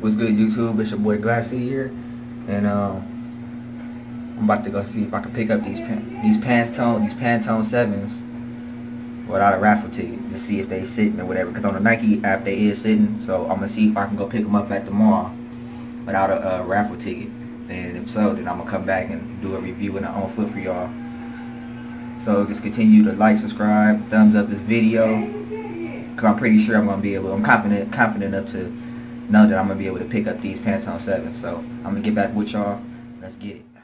What's good, YouTube? It's your boy Glassy here, and um, I'm about to go see if I can pick up these pan these Pantone these Pantone sevens without a raffle ticket to see if they sitting or whatever. Cause on the Nike app they is sitting, so I'm gonna see if I can go pick them up at the mall without a, a raffle ticket. And if so, then I'm gonna come back and do a review and on foot for y'all. So just continue to like, subscribe, thumbs up this video. Cause I'm pretty sure I'm gonna be able. I'm confident, confident enough to know that I'm gonna be able to pick up these Pantone sevens. So I'm gonna get back with y'all. Let's get it.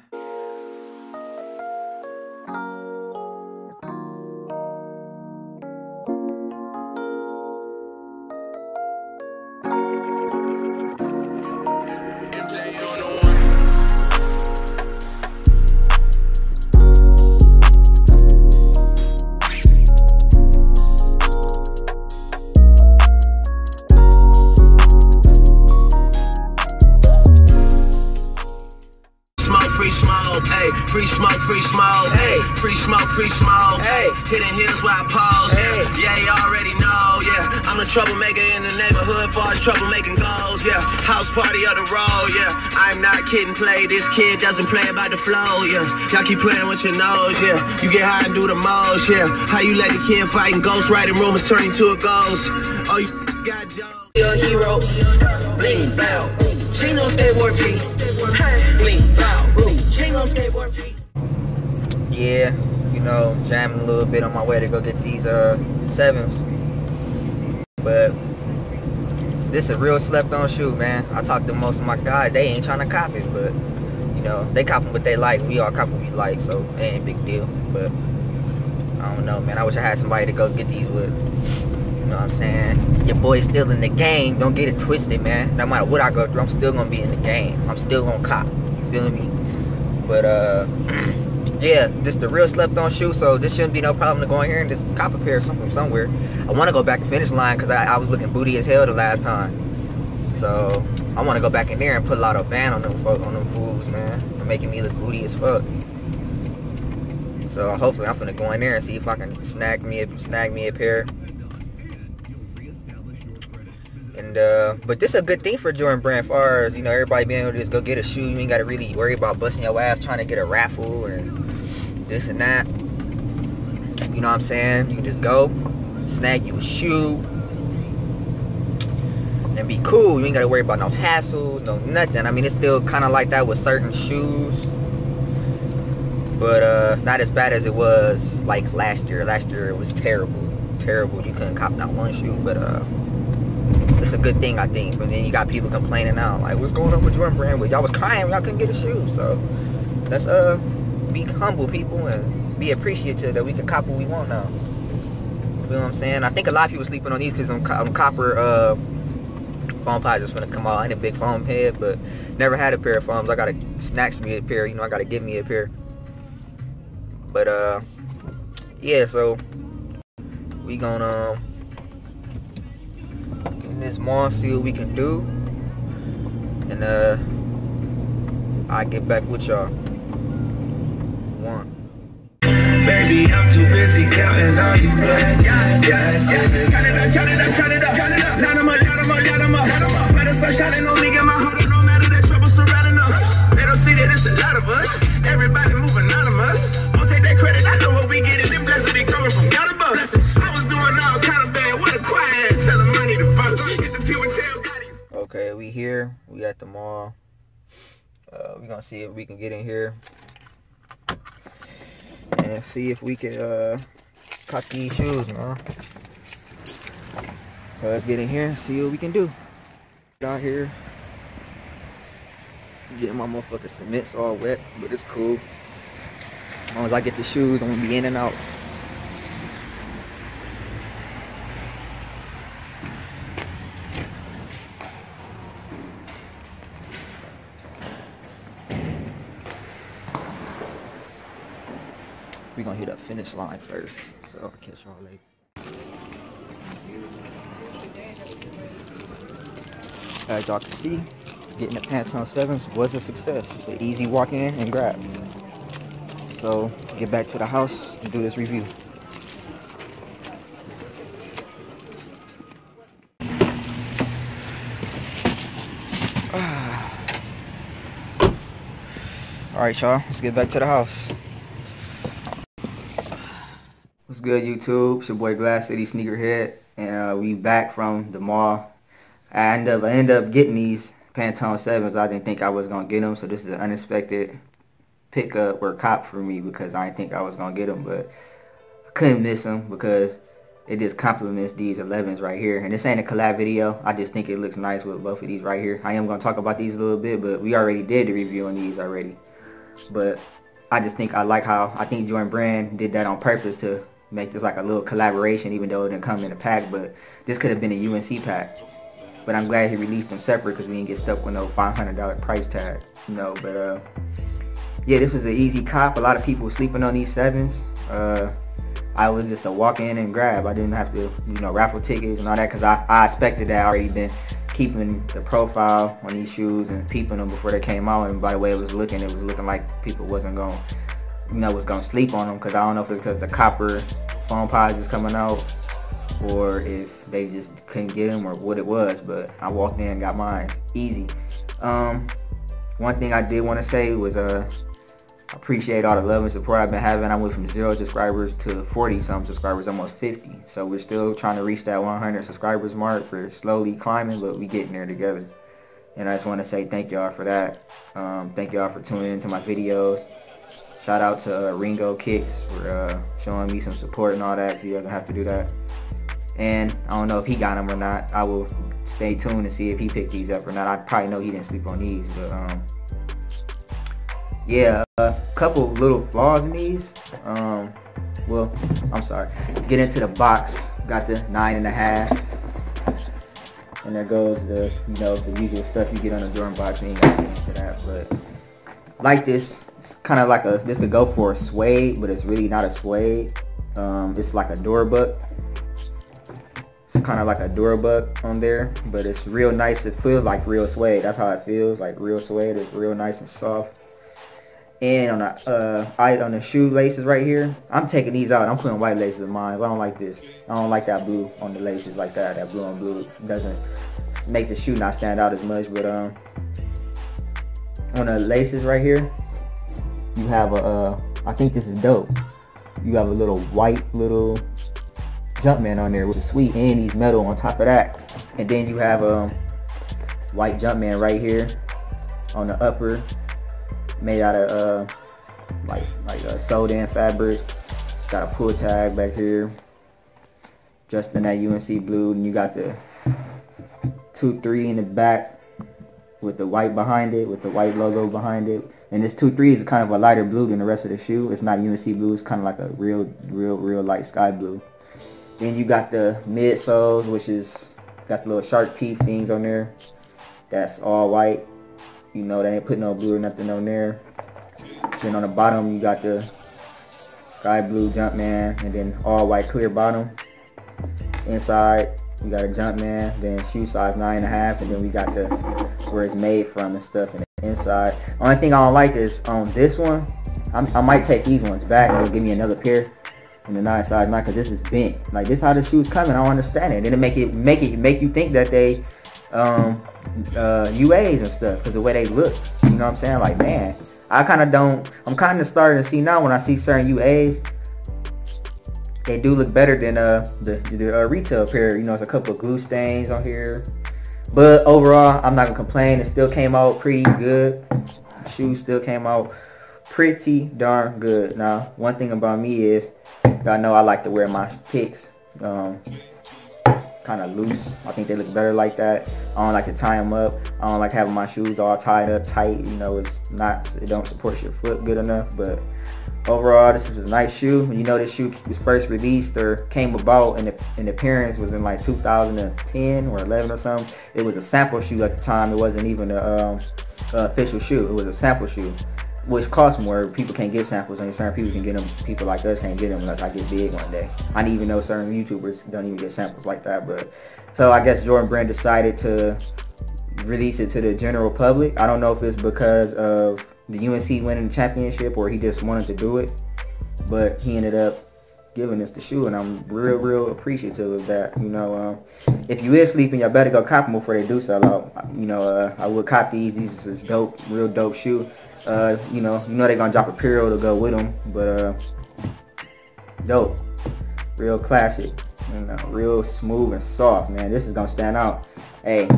The neighborhood, far as troublemaking goals, yeah, house party of the road, yeah, I'm not kidding, play, this kid doesn't play about the flow, yeah, y'all keep playing with your nose, yeah, you get high and do the most, yeah, how you let the kid fighting ghost writing rumors turning into a ghost, oh, you got Joe. Your hero, bling, blow, Chino skateboard P, bling, blow. Yeah, you know, jamming a little bit on my way to go get these uh sevens. But this is a real slept on shoe, man. I talked to most of my guys, they ain't trying to cop it, but you know, they copy what they like. We all copy what we like, so it ain't a big deal. But I don't know, man. I wish I had somebody to go get these with. You know what I'm saying? Your boy's still in the game. Don't get it twisted, man. No matter what I go through, I'm still gonna be in the game. I'm still gonna cop. You feel me? But uh, yeah, this the real slept on shoe, so this shouldn't be no problem to go in here and just cop a pair of from somewhere. I want to go back and finish line because I, I, was looking booty as hell the last time. So I want to go back in there and put a lot of band on them on them fools, man. They're making me look booty as fuck. So hopefully I'm gonna go in there and see if I can snag me a, snag me a pair. And uh, but this is a good thing for Jordan Brand far as you know everybody being able to just go get a shoe. You ain't gotta really worry about busting your ass trying to get a raffle and this and that. You know what I'm saying? You can just go, snag you a shoe, and be cool. You ain't gotta worry about no hassles, no nothing. I mean it's still kinda like that with certain shoes. But uh not as bad as it was like last year. Last year it was terrible. Terrible. You couldn't cop not one shoe, but uh it's a good thing I think. But then you got people complaining now, like, what's going on with Jordan Brand? Well, y'all was crying, y'all couldn't get a shoe. So let's uh be humble, people, and be appreciative that we can cop what we want now. You feel what I'm saying? I think a lot of people sleeping on these because I'm, I'm, copper uh foam pods just gonna come out. I ain't a big foam head, but never had a pair of foams. I gotta snatch me a pair. You know, I gotta get me a pair. But uh, yeah. So we gonna. In this mall, see what we can do. And uh I get back with y'all. Baby, I'm too busy counting all these blessings. Yes, yes, count it up, count it up, count it up, count it up. Lot 'em up, lot 'em up, lot 'em up. Spread the sun shining on me, get my heart no matter the trouble surrounding us. They don't see that it's a lot of us. Everybody moving anonymous. Don't take that credit, I know what we get. Them blessings be coming from God above. I was doing all kind of bad, what a quiet. Okay, we here. We at the mall. Uh, we gonna see if we can get in here and see if we can uh, cut these shoes, man. So let's get in here and see what we can do. Down here, getting my motherfucking cements all wet, but it's cool. As long as I get the shoes, I'm gonna be in and out. We gonna hit up finish line first. So I'll catch y'all later. As y'all can see, getting the Pantone 7s was a success. Easy walk in and grab. So get back to the house and do this review. Alright, y'all. Let's get back to the house. What's good, YouTube? It's your boy Glass City Sneakerhead. And uh, we back from the mall. I end up, I end up getting these Pantone 7s. I didn't think I was going to get them. So this is an unexpected pickup or cop for me because I didn't think I was going to get them. But I couldn't miss them because it just complements these 11s right here. And this ain't a collab video. I just think it looks nice with both of these right here. I am going to talk about these a little bit, but we already did the review on these already. But I just think I like how, I think Jordan Brand did that on purpose to make this like a little collaboration even though it didn't come in a pack. But this could have been a UNC pack. But I'm glad he released them separate because we didn't get stuck with no $500 price tag. You know, but uh, yeah, this was an easy cop. A lot of people sleeping on these sevens. Uh, I was just a walk in and grab. I didn't have to, you know, raffle tickets and all that because I, I expected that I already been keeping the profile on these shoes and peeping them before they came out. And by the way it was looking, it was looking like people wasn't going, you know, was to sleep on them because I don't know if it's because the copper phone pods is coming out or if they just couldn't get them or what it was. But I walked in and got mine. Easy. Um, one thing I did want to say was, uh, appreciate all the love and support I've been having. I went from zero subscribers to 40 some subscribers, almost 50. So we're still trying to reach that 100 subscribers mark. We're slowly climbing, but we getting there together. And I just want to say thank y'all for that. Um, thank y'all for tuning into my videos. Shout out to uh, Ringo Kicks for uh, showing me some support and all that. So he doesn't have to do that. And I don't know if he got them or not. I will stay tuned and see if he picked these up or not. I probably know he didn't sleep on these, but um, yeah, a couple little flaws in these. Um, well, I'm sorry. Get into the box. Got the nine and a half. And there goes the, you know, the usual stuff you get on a Jordan box. Ain't got to into that, but like this, kind of like a, this could go for a suede, but it's really not a suede. Um, it's like a Durabuck. It's kind of like a Durabuck on there, but it's real nice. It feels like real suede. That's how it feels, like real suede. It's real nice and soft. And on the uh, I on the shoe laces right here, I'm taking these out. I'm putting white laces in mine. I don't like this. I don't like that blue on the laces like that. That blue on blue doesn't make the shoe not stand out as much. But um, on the laces right here, you have a. Uh, I think this is dope. You have a little white little Jumpman on there, which is sweet, and these metal on top of that. And then you have a um, white Jumpman right here on the upper made out of uh, like like a sewed in fabric. Got a pull tag back here. Just in that UNC blue. And you got the 2-3 in the back with the white behind it, with the white logo behind it. And this 2-3 is kind of a lighter blue than the rest of the shoe. It's not UNC blue. It's kind of like a real, real, real light sky blue. Then you got the midsoles, which is got the little shark teeth things on there. That's all white. You know, they ain't put no blue or nothing on there. Then on the bottom, you got the sky blue Jumpman, and then all white clear bottom. Inside, you got a Jumpman, then shoe size nine and a half, and then we got the where it's made from and stuff and the inside. Only thing I don't like is on this one, I'm, i might take these ones back and give me another pair in the nine size nine because this is bent. Like this how the shoes coming. I don't understand it. And it make it make it make you think that they um uh, UAs and stuff because the way they look. You know what I'm saying? Like, man, I kind of don't. I'm kind of starting to see now when I see certain UAs, they do look better than uh the, the uh, retail pair. You know, it's a couple of glue stains on here, but overall, I'm not gonna complain. It still came out pretty good. Shoes still came out pretty darn good. Now, one thing about me is, I know I like to wear my kicks. Um, kind of loose. I think they look better like that. I don't like to tie them up. I don't like having my shoes all tied up tight. You know, it's not, it don't support your foot good enough. But overall, this is a nice shoe. You know, this shoe was first released or came about and the, appearance was in like 2010 or 11 or something. It was a sample shoe at the time. It wasn't even a um, official shoe. It was a sample shoe which costs more. People can't get samples, and certain people can get them. People like us can't get them unless I get big one day. I didn't even know certain YouTubers don't even get samples like that. But so I guess Jordan Brand decided to release it to the general public. I don't know if it's because of the UNC winning the championship or he just wanted to do it, but he ended up giving us the shoe, and I'm real, real appreciative of that. You know, um, if you is sleeping, y'all better go cop them before they do sell out. You know, uh, I would cop these. These is dope, real dope shoe. Uh, you know, you know they're gonna drop a Puro to go with them, but uh, dope, real classic, you know, real smooth and soft, man. This is gonna stand out. Hey,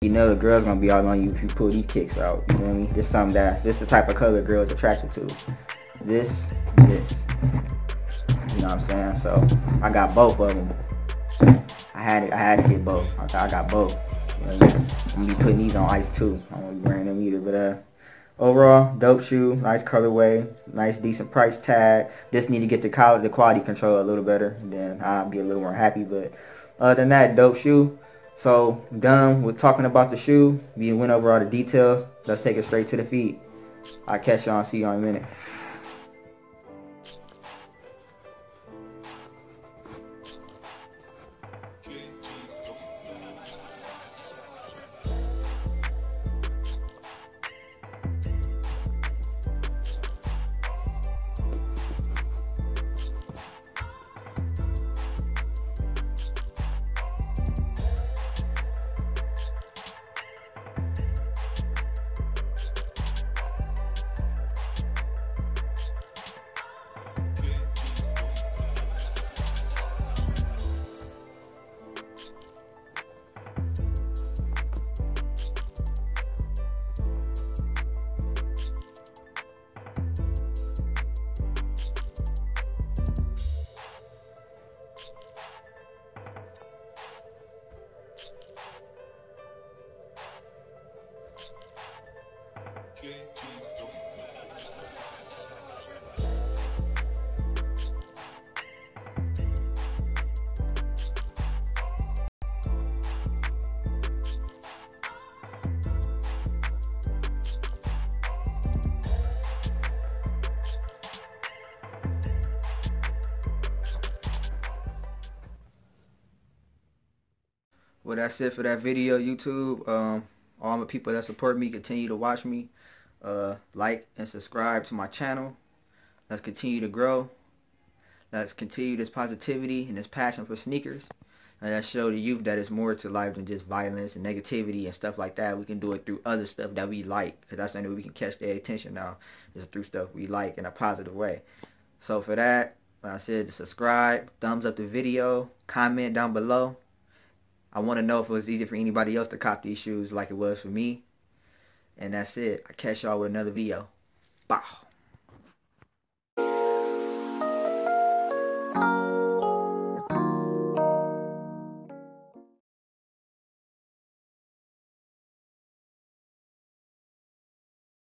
you know the girls gonna be all on you if you pull these kicks out. You know what I mean? This is something that this is the type of color girls attracted to. This, this. You know what I'm saying? So I got both of them. I had it. I had to get both. I, I got both. You know I mean? I'm gonna be putting these on ice too. I won't be wearing them either, but uh. Overall, dope shoe, nice colorway, nice decent price tag. Just need to get the quality, the quality control a little better, then I'll be a little more happy. But other than that, dope shoe. So done with talking about the shoe. We went over all the details. Let's take it straight to the feet. I'll catch y'all and see y'all in a minute. Well, that's it for that video, YouTube. Um, all my people that support me, continue to watch me. Uh, like and subscribe to my channel. Let's continue to grow. Let's continue this positivity and this passion for sneakers. And let's show the youth that it's more to life than just violence and negativity and stuff like that. We can do it through other stuff that we like. Because that's something we can catch their attention now. Is through stuff we like in a positive way. So for that, like I said, subscribe, thumbs up the video, comment down below. I want to know if it was easy for anybody else to cop these shoes like it was for me. And that's it. I catch y'all with another video. Bye.